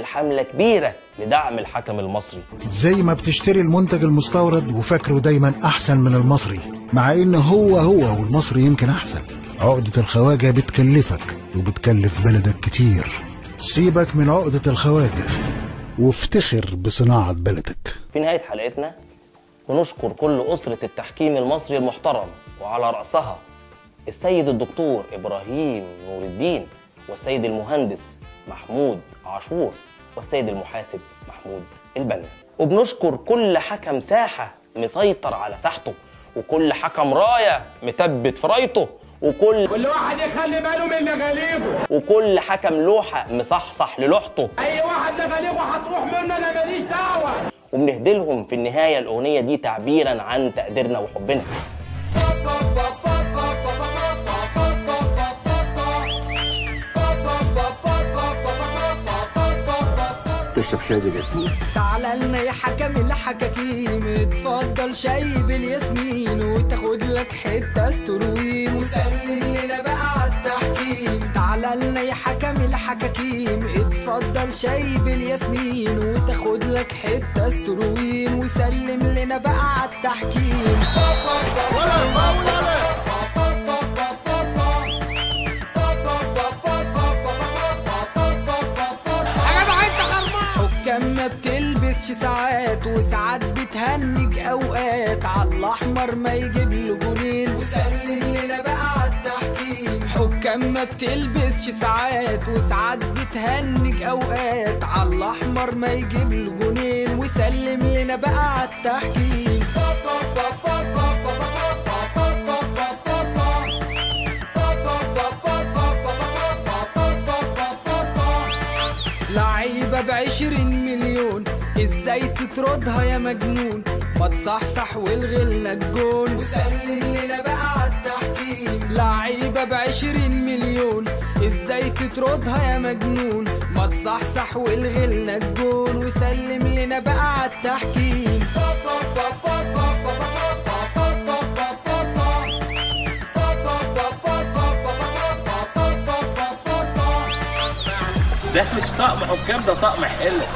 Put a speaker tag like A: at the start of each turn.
A: الحملة كبيرة لدعم الحكم المصري.
B: زي ما بتشتري المنتج المستورد وفاكره دايما أحسن من المصري مع إن هو هو والمصري يمكن أحسن. عقدة الخواجة بتكلفك وبتكلف بلدك كتير. سيبك من عقدة الخواجة وافتخر بصناعة بلدك.
A: في نهاية حلقتنا بنشكر كل أسرة التحكيم المصري المحترم وعلى رأسها السيد الدكتور إبراهيم نور الدين والسيد المهندس محمود عاشور والسيد المحاسب محمود البنا. وبنشكر كل حكم ساحة مسيطر على ساحته وكل حكم راية متبت في رايته وكل
C: كل واحد يخلي باله من مغاليبه.
A: وكل حكم لوحة مصحصح للوحته.
C: أي واحد مغاليبه هتروح منه أنا ماليش دعوة.
A: وبنهدي لهم في النهاية الأغنية دي تعبيرا عن تقديرنا وحبنا.
D: تشرب شاي بالياسمين
E: تعالى لنا يا حكم الحكاكيم اتفضل شاي بالياسمين وتاخد لك حتة استروين وسلم لنا بقى على التحكيم. تعالى لنا يا حكم الحكاكيم اتفضل شاي بالياسمين وتاخد لك حتة استروين وسلم لنا بقى على التحكيم. ساعات وساعات بتهنج أوقات. على الأحمر ما يجيب له جونين وسلم لنا بقى على التحكيم. حكام ما بتلبسش ساعات وساعات بتهنج أوقات. على الأحمر ما يجيب له جونين وسلم لنا بقى على التحكيم. لعيبة بعشرين مليون. إزاي تطردها يا مجنون. ما تصحصح والغي لنا الجون وسلم لنا بقى على التحكيم. لعيبة بعشرين مليون. إزاي تطردها يا مجنون؟ ما تصحصح والغي لنا الجون وسلم لنا بقى على التحكيم.
F: ده مش طقم حكام ده طقم حلة